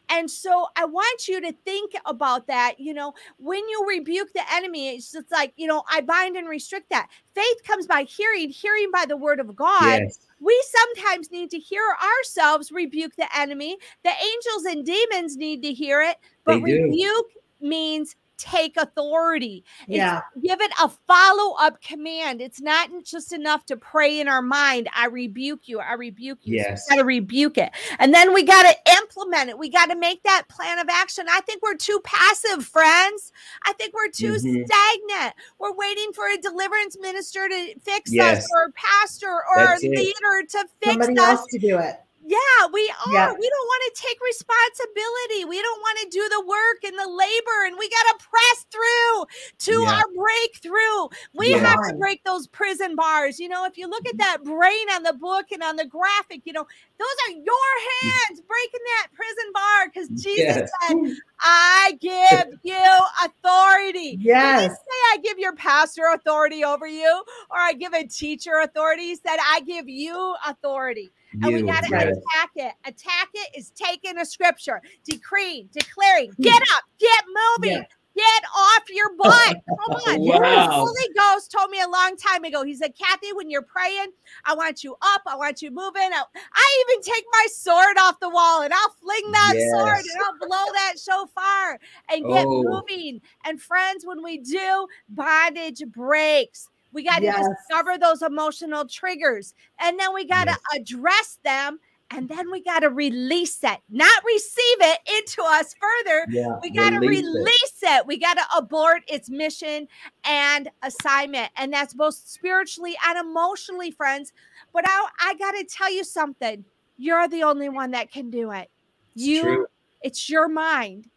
And so I want you to think about that. You know, when you rebuke the enemy, it's just like, you know, I bind and restrict that. Faith comes by hearing, hearing by the word of God. Yes. We sometimes need to hear ourselves rebuke the enemy. The angels and demons need to hear it, but rebuke means take authority. Yeah. It's, give it a follow up command. It's not just enough to pray in our mind, I rebuke you, I rebuke you. Yes. So we got to rebuke it. And then we got to implement it. We got to make that plan of action. I think we're too passive, friends. I think we're too mm-hmm. stagnant. We're waiting for a deliverance minister to fix yes. us or a pastor or That's a leader to fix Somebody us. else to do it. Yeah, we are. Yeah. We don't want to take responsibility. We don't want to do the work and the labor, and we got to press through to yeah. our breakthrough. We yeah. have to break those prison bars. You know, if you look at mm-hmm. that brain on the book and on the graphic, you know, those are your mm. hands breaking that prison bar because mm, Jesus yes. said, mm. I give you authority. Yes. say I give your pastor authority over you or I give a teacher authority. He said, I give you authority. You, and we got to attack it. Attack it is taking a scripture, decreeing, declaring, get up, get moving. Yes. Get off your butt. Come on. wow. The Holy Ghost told me a long time ago. He said, Kathy, when you're praying, I want you up. I want you moving. I, I even take my sword off the wall and I'll fling that yes. sword and I'll blow that shofar and get oh. moving. And friends, when we do, bondage breaks. We got to yes. discover those emotional triggers and then we got to yes. address them and then we got to release it, not receive it into us further. Yeah, we got to release, release it. it. We got to abort its mission and assignment. And that's both spiritually and emotionally, friends. But I, I got to tell you something. You're the only one that can do it. You, it's, it's your mind,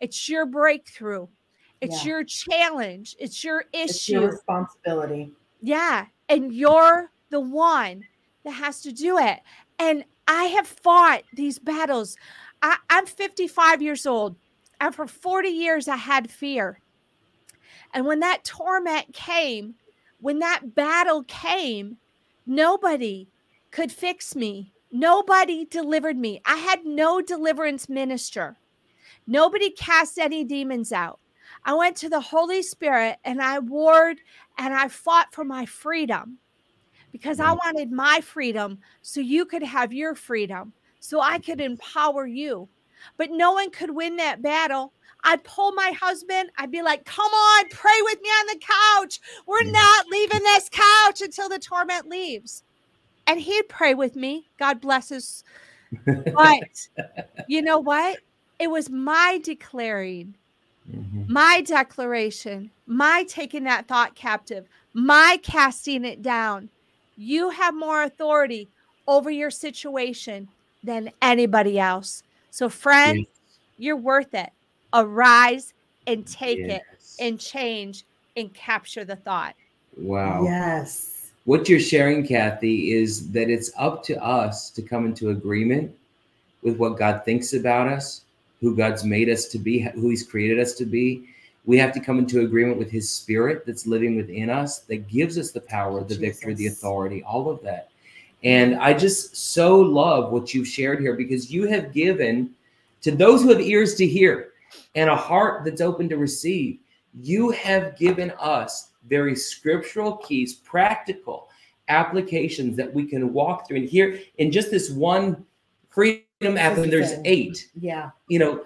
it's your breakthrough, it's yeah. your challenge, it's your issue, it's your responsibility. Yeah. And you're the one that has to do it. And I have fought these battles. I, I'm 55 years old, and for 40 years, I had fear. And when that torment came, when that battle came, nobody could fix me. Nobody delivered me. I had no deliverance minister. Nobody cast any demons out. I went to the Holy Spirit and I warred and I fought for my freedom because I mm-hmm. wanted my freedom so you could have your freedom, so I could empower you. But no one could win that battle. I'd pull my husband. I'd be like, come on, pray with me on the couch. We're mm-hmm. not leaving this couch until the torment leaves. And he'd pray with me. God bless us. But you know what? It was my declaring, mm-hmm. my declaration, my taking that thought captive, my casting it down you have more authority over your situation than anybody else. So, friend, yes. you're worth it. Arise and take yes. it and change and capture the thought. Wow. Yes. What you're sharing, Kathy, is that it's up to us to come into agreement with what God thinks about us, who God's made us to be, who He's created us to be, we have to come into agreement with his spirit that's living within us that gives us the power, the Jesus. victory, the authority, all of that. And I just so love what you've shared here because you have given to those who have ears to hear and a heart that's open to receive, you have given us very scriptural keys, practical applications that we can walk through. And here in just this one freedom and there's eight. Yeah. You know,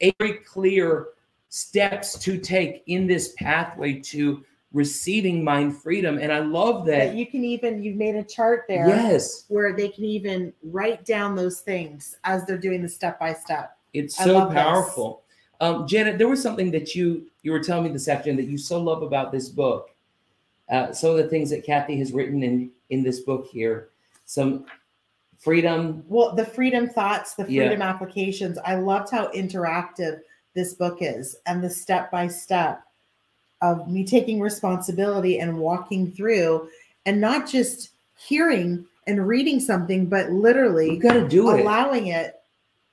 a very clear steps to take in this pathway to receiving mind freedom. And I love that. you can even, you've made a chart there. Yes. Where they can even write down those things as they're doing the step by step. It's so powerful. Um, Janet, there was something that you you were telling me this afternoon that you so love about this book. Uh, some of the things that Kathy has written in in this book here, some freedom. Well, the freedom thoughts, the freedom yeah. applications. I loved how interactive this book is and the step by step of me taking responsibility and walking through and not just hearing and reading something, but literally got to do allowing it. it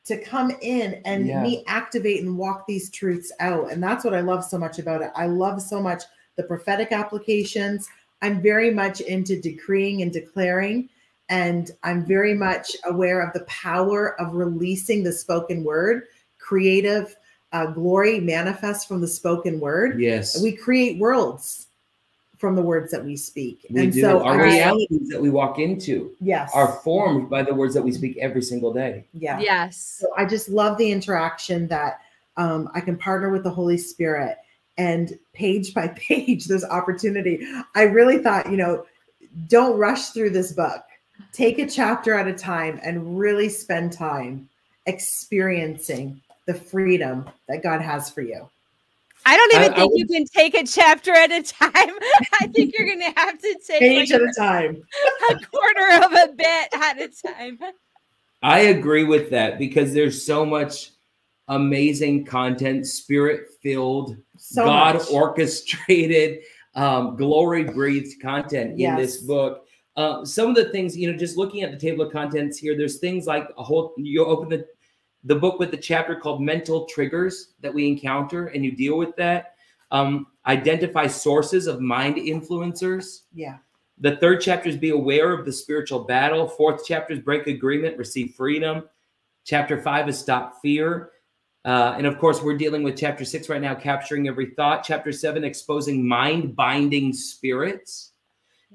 to come in and yeah. me activate and walk these truths out. And that's what I love so much about it. I love so much the prophetic applications. I'm very much into decreeing and declaring And I'm very much aware of the power of releasing the spoken word, creative uh, glory manifests from the spoken word. Yes. We create worlds from the words that we speak. We and do. so Our I- realities that we walk into yes, are formed by the words that we speak every single day. yeah. Yes. So I just love the interaction that um, I can partner with the Holy Spirit and page by page, there's opportunity. I really thought, you know, don't rush through this book. Take a chapter at a time and really spend time experiencing the freedom that God has for you. I don't even I- I think you can take a chapter at a time. I think you're going to have to take Page like at a time. a quarter of a bit at a time. I agree with that because there's so much amazing content, spirit filled, So God much. orchestrated, um, glory breathed content in Yes. this book. Uh, some of the things, you know, just looking at the table of contents here, there's things like a whole, you open the, the book with the chapter called Mental Triggers that we encounter and you deal with that. Um, identify sources of mind influencers. yeah. The third chapter is be aware of the spiritual battle. Fourth chapter is break agreement, receive freedom. Chapter five is stop fear. Uh, and of course, we're dealing with chapter six right now, capturing every thought. Chapter seven, exposing mind binding spirits.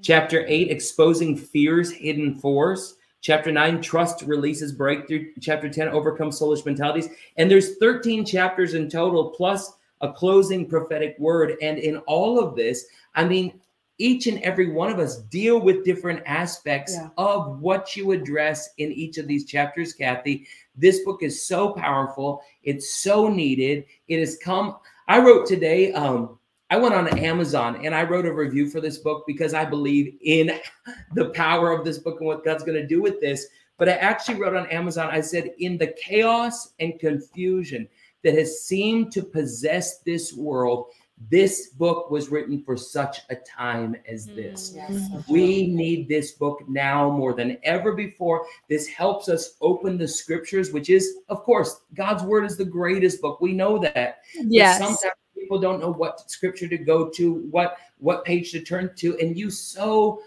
Chapter eight, exposing fears, hidden force. Chapter nine, trust releases breakthrough. Chapter 10, overcome soulish mentalities. And there's 13 chapters in total, plus a closing prophetic word. And in all of this, I mean, each and every one of us deal with different aspects Yeah. of what you address in each of these chapters, Kathy. This book is so powerful. It's so needed. It has come. I wrote today, um, I went on Amazon and I wrote a review for this book because I believe in the power of this book and what God's going to do with this. But I actually wrote on Amazon, I said, in the chaos and confusion that has seemed to possess this world, this book was written for such a time as mm, this. Yes. We need this book now more than ever before. This helps us open the scriptures, which is, of course, God's word is the greatest book. We know that. But Yes. sometimes people don't know what scripture to go to, what what page to turn to, and you so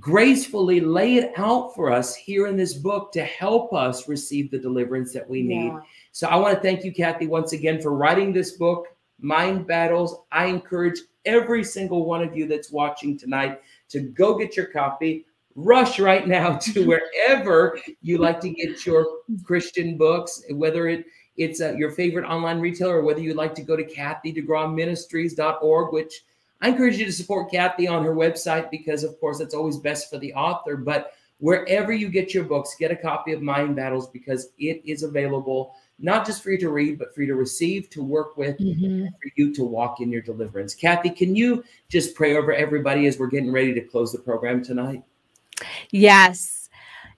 gracefully lay it out for us here in this book to help us receive the deliverance that we need. Yeah. So I want to thank you, Kathy, once again for writing this book, Mind Battles. I encourage every single one of you that's watching tonight to go get your copy. Rush right now to wherever you like to get your Christian books, whether it it's uh, your favorite online retailer or whether you'd like to go to kathydegrawministries.org, which I encourage you to support Kathy on her website because, of course, it's always best for the author. But wherever you get your books, get a copy of Mind Battles because it is available not just for you to read, but for you to receive, to work with, Mhm. for you to walk in your deliverance. Kathy, can you just pray over everybody as we're getting ready to close the program tonight? Yes.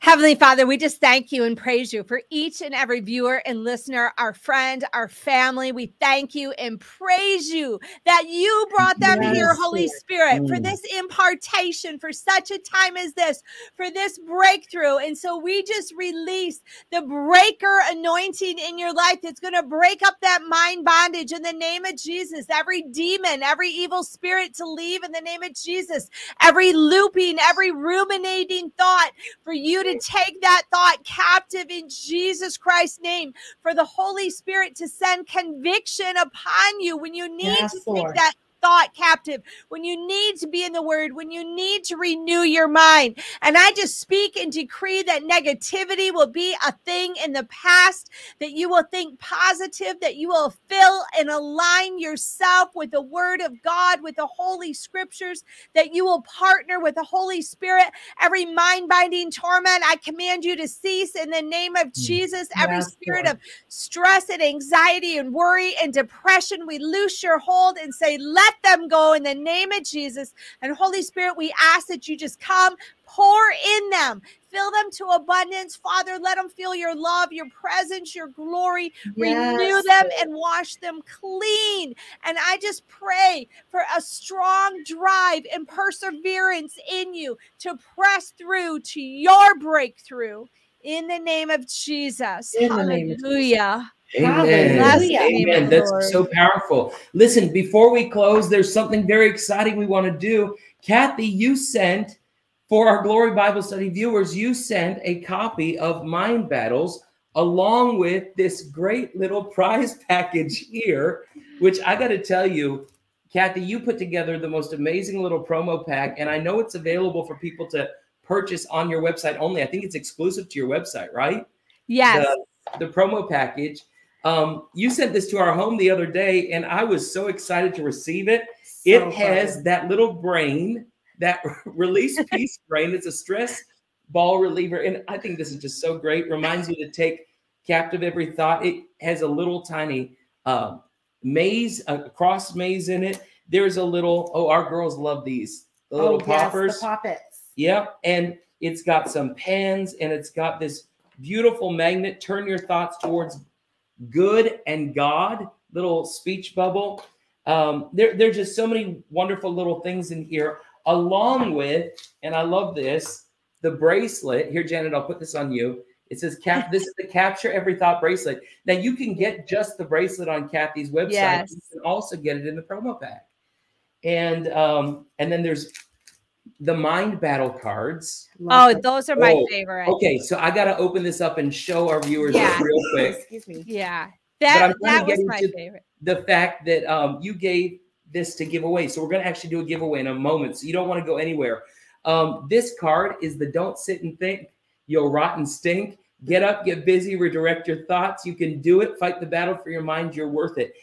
Heavenly Father, we just thank you and praise you for each and every viewer and listener, our friend, our family. We thank you and praise you that you brought them Yes, here, Holy. Spirit, for Mm. this impartation, for such a time as this, for this breakthrough. And so we just release the breaker anointing in your life that's going to break up that mind bondage in the name of Jesus. Every demon, every evil spirit to leave in the name of Jesus. Every looping, every ruminating thought for you to take that thought captive in Jesus Christ's name, for the Holy Spirit to send conviction upon you when you need Yes, to take Lord. that thought captive, when you need to be in the word, when you need to renew your mind. And I just speak and decree that negativity will be a thing in the past, that you will think positive, that you will fill and align yourself with the word of God, with the holy scriptures, that you will partner with the Holy Spirit. Every mind binding torment, I command you to cease in the name of hmm. Jesus. Every Yes, spirit Lord. of stress and anxiety and worry and depression, we loose your hold and say, let them go in the name of Jesus. And Holy Spirit, we ask that you just come, pour in them, fill them to abundance. Father, let them feel your love, your presence, your glory. Renew them and wash them clean. And I just pray for a strong drive and perseverance in you to press through to your breakthrough in the name of Jesus. In the name of Jesus. Hallelujah. Amen. Hallelujah. Amen. That's so powerful. Listen, before we close, there's something very exciting we want to do. Kathy, you sent for our Glory Bible Study viewers, you sent a copy of Mind Battles along with this great little prize package here, which I got to tell you, Kathy, you put together the most amazing little promo pack, and I know it's available for people to purchase on your website only. I think it's exclusive to your website, right? Yes. The, the promo package. Um, you sent this to our home the other day, and I was so excited to receive it. So it has that little brain, that release peace brain. It's a stress ball reliever. And I think this is just so great. Reminds you to take captive every thought. It has a little tiny uh, maze, a cross maze in it. There's a little, oh, our girls love these. The little oh, yes, poppers. the poppets. Yep. And it's got some pens and it's got this beautiful magnet. Turn your thoughts towards good and God, little speech bubble. Um, there, there's just so many wonderful little things in here, along with, and I love this, the bracelet. Here, Janet, I'll put this on you. It says cap. This is the capture every thought bracelet. Now you can get just the bracelet on Kathy's website. Yes. You can also get it in the promo pack. And um, and then there's the mind battle cards. Oh, those are my Oh, favorite. Okay, so I got to open this up and show our viewers Yeah. real quick Excuse me. Yeah. That trying that was my favorite. the fact that um, you gave this to give away. So we're going to actually do a giveaway in a moment. So you don't want to go anywhere. Um, this card is the don't sit and think, you'll rot and stink. Get up, get busy, redirect your thoughts. You can do it. Fight the battle for your mind. You're worth it.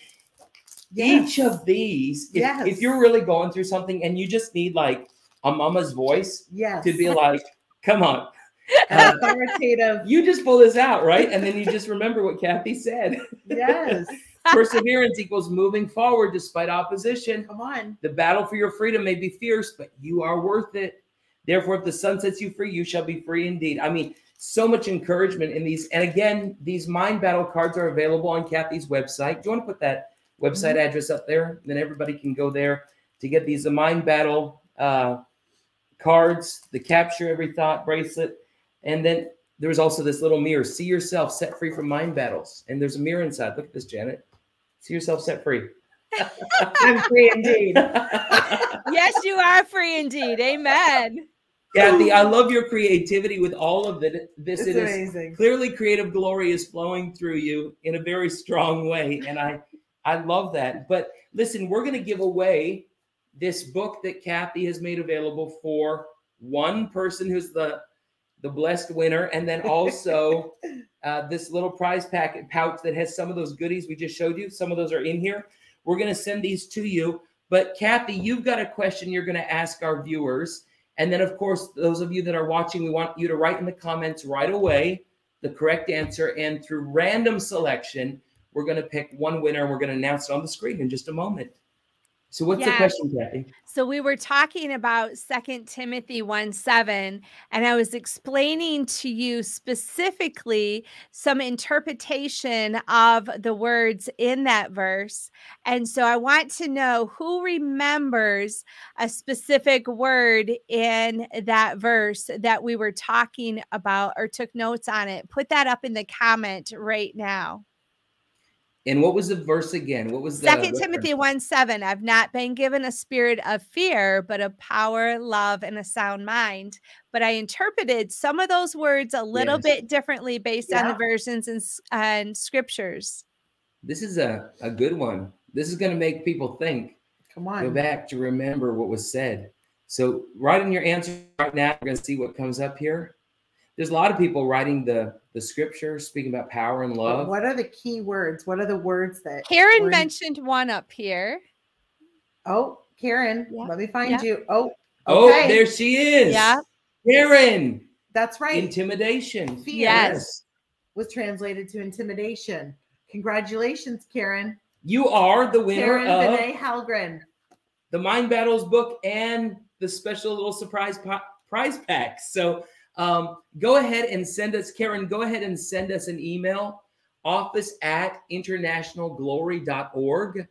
Each of these, if, Yes. if you're really going through something and you just need like a mama's voice Yes. to be like, come on, authoritative. you just pull this out, right? And then you just remember what Kathy said. Yes. Perseverance equals moving forward despite opposition. Come on. The battle for your freedom may be fierce, but you are worth it. Therefore, if the Son sets you free, you shall be free indeed. I mean, so much encouragement in these. And again, these mind battle cards are available on Kathy's website. Do you want to put that website address up there? Then everybody can go there to get these the mind battle uh, cards, the capture every thought bracelet, and then there's also this little mirror. See yourself set free from mind battles. And there's a mirror inside. Look at this, Janet. See yourself set free. I'm free indeed. yes, you are free indeed. Amen. Kathy, I love your creativity with all of it. This It's it is amazing. clearly creative glory is flowing through you in a very strong way, and I I love that. But listen, we're going to give away this book that Kathy has made available for one person who's the the blessed winner, and then also uh, this little prize packet pouch that has some of those goodies we just showed you. Some of those are in here. We're going to send these to you. But Kathy, you've got a question you're going to ask our viewers. And then, of course, those of you that are watching, we want you to write in the comments right away the correct answer. And through random selection, we're going to pick one winner and we're going to announce it on the screen in just a moment. So, what's the question, Kathy? So we were talking about Second Timothy 1 7, and I was explaining to you specifically some interpretation of the words in that verse. And so I want to know who remembers a specific word in that verse that we were talking about or took notes on it. Put that up in the comment right now. And what was the verse again? What was the Second Timothy 1 7. I've not been given a spirit of fear, but of power, love, and a sound mind. But I interpreted some of those words a little Yes. bit differently based on the versions and, and scriptures. This is a, a good one. This is going to make people think. Come on, Go back to remember what was said. So, write in your answer right now. We're going to see what comes up here. There's a lot of people writing the the scripture, speaking about power and love. What are the key words? What are the words that Karen were mentioned one up here. Oh, Karen, Yeah, let me find yeah. you. Oh, Oh, there she is. Yeah. Karen. That's right. Intimidation. Fear. Yes. was translated to intimidation. Congratulations, Karen. You are the winner Karen of Benet Halgren. the Mind Battles book and the special little surprise po- prize pack. So um, go ahead and send us, Karen, go ahead and send us an email, office at internationalglory.org.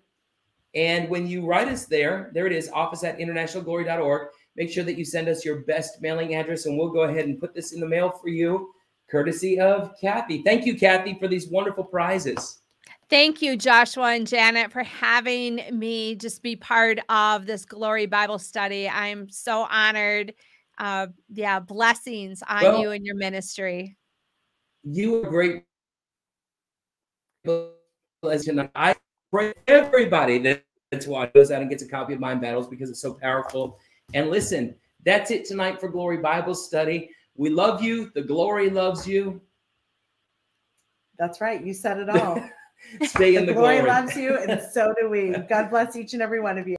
And when you write us there, there it is, office at internationalglory.org. Make sure that you send us your best mailing address and we'll go ahead and put this in the mail for you, courtesy of Kathy. Thank you, Kathy, for these wonderful prizes. Thank you, Joshua and Janet, for having me just be part of this Glory Bible study. I'm so honored uh, yeah, blessings on Well- you and your ministry. You are great. Tonight, I pray everybody that- that's watching goes out and gets a copy of Mind Battles because it's so powerful. And listen, that's it tonight for Glory Bible Study. We love you. The glory loves you. That's right. You said it all. Stay in the, the glory glory. loves you, and so do we. God bless each and every one of you.